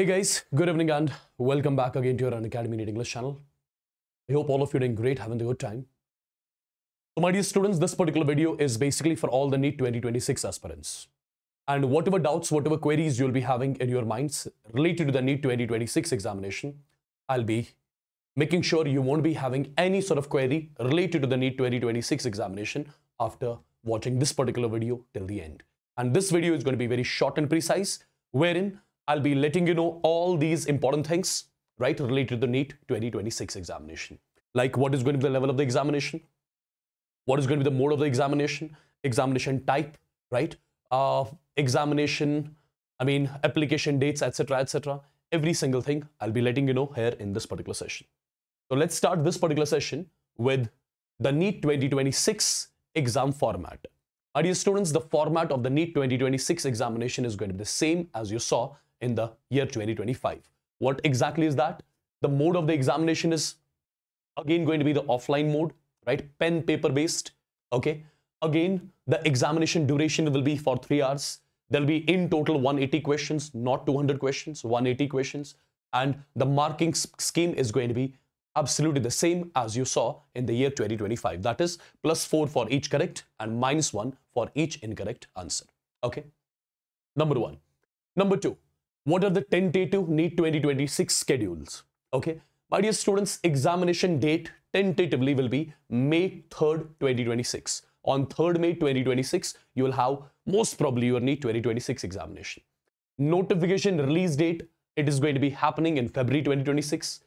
Hey guys, good evening and welcome back again to your Unacademy NEET English channel. I hope all of you are doing great, having a good time. So my dear students, this particular video is basically for all the NEET 2026 aspirants. And whatever doubts, whatever queries you'll be having in your minds related to the NEET 2026 examination, I'll be making sure you won't be having any sort of query related to the NEET 2026 examination after watching this particular video till the end. And this video is going to be very short and precise, wherein I'll be letting you know all these important things, right, related to the NEET 2026 examination. Like what is going to be the level of the examination, what is going to be the mode of the examination, examination type, right, uh, examination, I mean, application dates, etc., etc. Every single thing I'll be letting you know here in this particular session. So let's start this particular session with the NEET 2026 exam format. My dear students, the format of the NEET 2026 examination is going to be the same as you saw in the year 2025. What exactly is that? The mode of the examination is again going to be the offline mode, right? Pen paper based. Okay. Again, the examination duration will be for three hours. There'll be in total 180 questions, not 200 questions, 180 questions. And the marking scheme is going to be absolutely the same as you saw in the year 2025. That is plus 4 for each correct and minus 1 for each incorrect answer. Okay. Number one. Number two, what are the tentative NEET 2026 schedules? Okay. My dear students, examination date tentatively will be May 3rd, 2026. On 3rd May 2026, you will have most probably your NEET 2026 examination. Notification release date, it is going to be happening in February 2026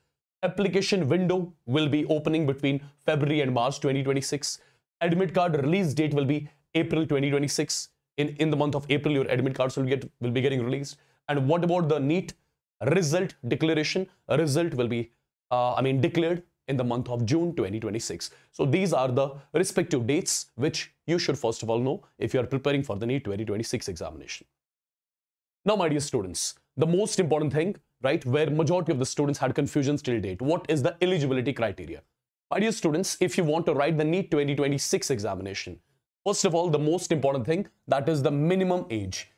application window will be opening between February and March 2026. Admit card release date will be April 2026. In, in the month of April, your admit cards will get will be getting released. And what about the NEET result declaration? A result will be, uh, I mean, declared in the month of June 2026. So these are the respective dates which you should first of all know if you are preparing for the NEET 2026 examination. Now, my dear students, the most important thing right, where majority of the students had confusions till date. What is the eligibility criteria? My dear students, if you want to write the NEET 2026 examination, first of all, the most important thing, that is the minimum age.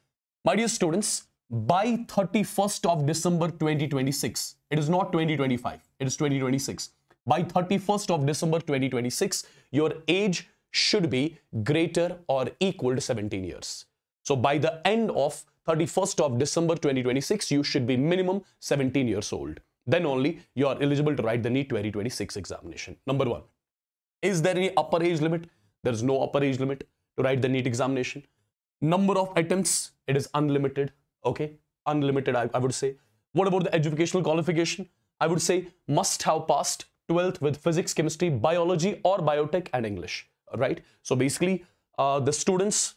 My dear students, by 31st of December 2026, it is not 2025, it is 2026. By 31st of December 2026, your age should be greater or equal to 17 years. So by the end of 31st of December 2026, you should be minimum 17 years old. Then only you are eligible to write the NEET 2026 examination. Number one, is there any upper age limit? There is no upper age limit to write the NEET examination. Number of attempts, it is unlimited. Okay, unlimited, I, I would say. What about the educational qualification? I would say must have passed 12th with physics, chemistry, biology, or biotech and English. Right? So basically, uh, the students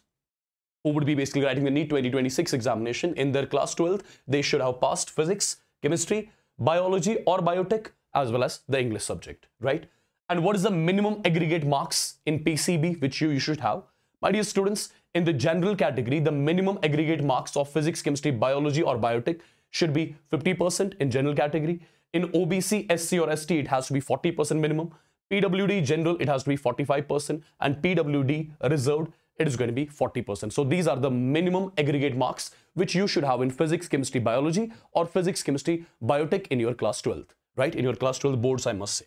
who would be basically writing the NEET 2026 examination in their class 12th, they should have passed physics, chemistry, biology or biotech as well as the English subject, right? And what is the minimum aggregate marks in PCB which you, you should have? My dear students, in the general category, the minimum aggregate marks of physics, chemistry, biology or biotech should be 50% in general category. In OBC, SC or ST, it has to be 40% minimum. PWD general, it has to be 45% and PWD reserved, it is going to be 40%. So these are the minimum aggregate marks which you should have in physics, chemistry, biology or physics, chemistry, biotech in your class 12th, right? In your class 12 boards, I must say.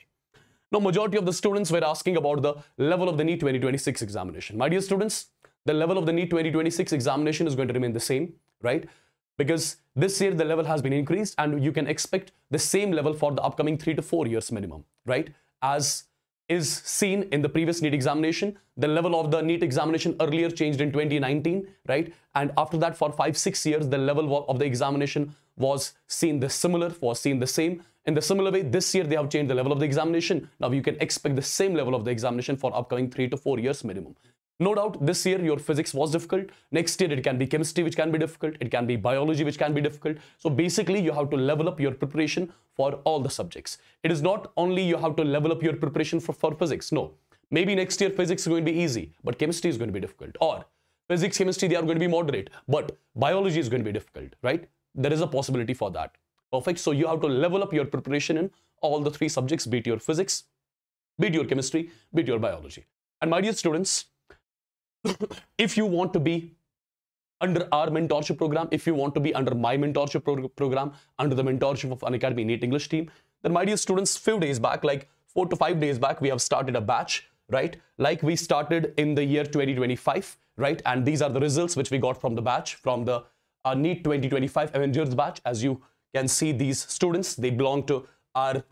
Now, majority of the students were asking about the level of the NEET 2026 examination. My dear students, the level of the NEET 2026 examination is going to remain the same, right? Because this year the level has been increased and you can expect the same level for the upcoming three to four years minimum, right? As is seen in the previous NEET examination. The level of the NEET examination earlier changed in 2019, right? And after that, for five, six years, the level of the examination was seen the similar, was seen the same. In the similar way, this year they have changed the level of the examination. Now you can expect the same level of the examination for upcoming three to four years minimum. No doubt this year your physics was difficult. Next year it can be chemistry which can be difficult. It can be biology which can be difficult. So basically you have to level up your preparation for all the subjects. It is not only you have to level up your preparation for, for physics. No. Maybe next year physics is going to be easy, but chemistry is going to be difficult. Or physics, chemistry, they are going to be moderate, but biology is going to be difficult, right? There is a possibility for that. Perfect. So you have to level up your preparation in all the three subjects, be it your physics, be it your chemistry, be it your biology. And my dear students, if you want to be under our mentorship program, if you want to be under my mentorship pro program, under the mentorship of Unacademy NEET English team, then my dear students, few days back, like four to five days back, we have started a batch, right? Like we started in the year 2025, right? And these are the results which we got from the batch, from the uh, NEET 2025 Avengers batch. As you can see, these students, they belong to our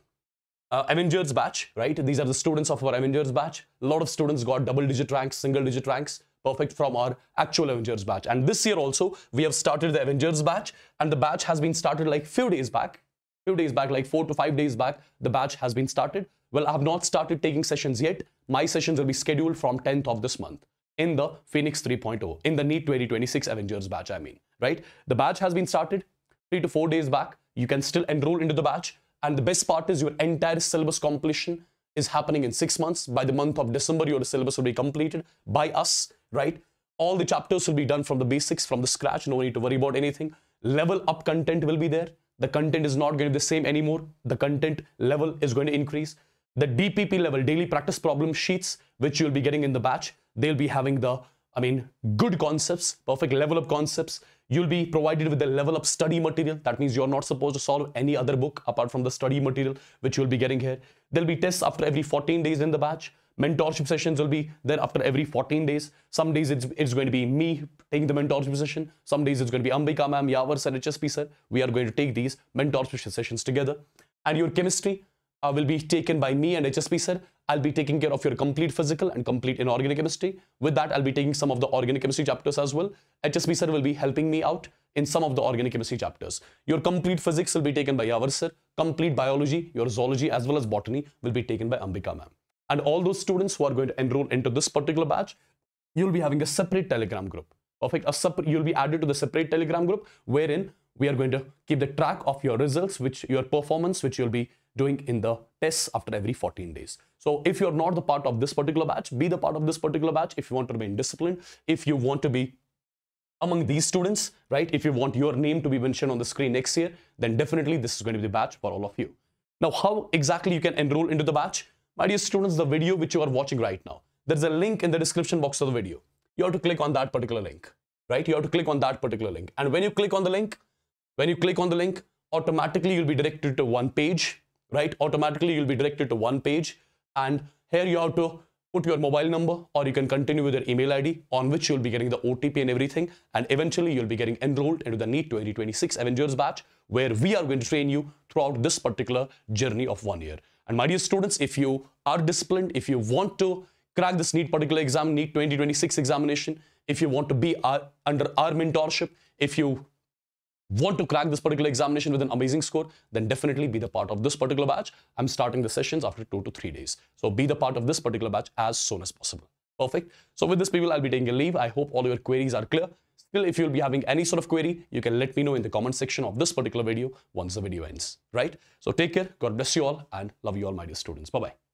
uh, Avengers batch, right? These are the students of our Avengers batch. A lot of students got double digit ranks, single digit ranks, perfect from our actual Avengers batch. And this year also, we have started the Avengers batch and the batch has been started like few days back, few days back, like four to five days back, the batch has been started. Well, I have not started taking sessions yet. My sessions will be scheduled from 10th of this month in the Phoenix 3.0, in the NEET 2026 Avengers batch, I mean, right? The batch has been started three to four days back. You can still enroll into the batch. And the best part is your entire syllabus completion is happening in six months. By the month of December, your syllabus will be completed by us, right? All the chapters will be done from the basics, from the scratch. No need to worry about anything. Level up content will be there. The content is not going to be the same anymore. The content level is going to increase. The DPP level, daily practice problem sheets, which you'll be getting in the batch, they'll be having the, I mean, good concepts, perfect level of concepts. You'll be provided with the level of study material. That means you're not supposed to solve any other book apart from the study material, which you'll be getting here. There'll be tests after every 14 days in the batch. Mentorship sessions will be there after every 14 days. Some days it's, it's going to be me taking the mentorship session. Some days it's going to be Ambika ma'am, Yavar sir, HSP sir. We are going to take these mentorship sessions together. And your chemistry uh, will be taken by me and HSP sir. I'll be taking care of your complete physical and complete inorganic chemistry. With that, I'll be taking some of the organic chemistry chapters as well. HSP sir will be helping me out in some of the organic chemistry chapters. Your complete physics will be taken by Yavar sir. Complete biology, your zoology as well as botany will be taken by Ambika ma'am. And all those students who are going to enroll into this particular batch, you'll be having a separate telegram group. Perfect. You'll be added to the separate telegram group wherein we are going to keep the track of your results, which your performance, which you'll be doing in the tests after every 14 days. So if you're not the part of this particular batch, be the part of this particular batch if you want to remain disciplined, if you want to be among these students, right? If you want your name to be mentioned on the screen next year, then definitely this is going to be the batch for all of you. Now, how exactly you can enroll into the batch? My dear students, the video which you are watching right now, there's a link in the description box of the video. You have to click on that particular link, right? You have to click on that particular link. And when you click on the link, when you click on the link, automatically you'll be directed to one page right? Automatically, you'll be directed to one page. And here you have to put your mobile number or you can continue with your email ID on which you'll be getting the OTP and everything. And eventually, you'll be getting enrolled into the NEET 2026 Avengers batch where we are going to train you throughout this particular journey of one year. And my dear students, if you are disciplined, if you want to crack this NEET particular exam, NEET 2026 examination, if you want to be our, under our mentorship, if you want to crack this particular examination with an amazing score, then definitely be the part of this particular batch. I'm starting the sessions after two to three days. So be the part of this particular batch as soon as possible. Perfect. So with this, people, I'll be taking a leave. I hope all your queries are clear. Still, if you'll be having any sort of query, you can let me know in the comment section of this particular video once the video ends, right? So take care. God bless you all and love you all, my dear students. Bye-bye.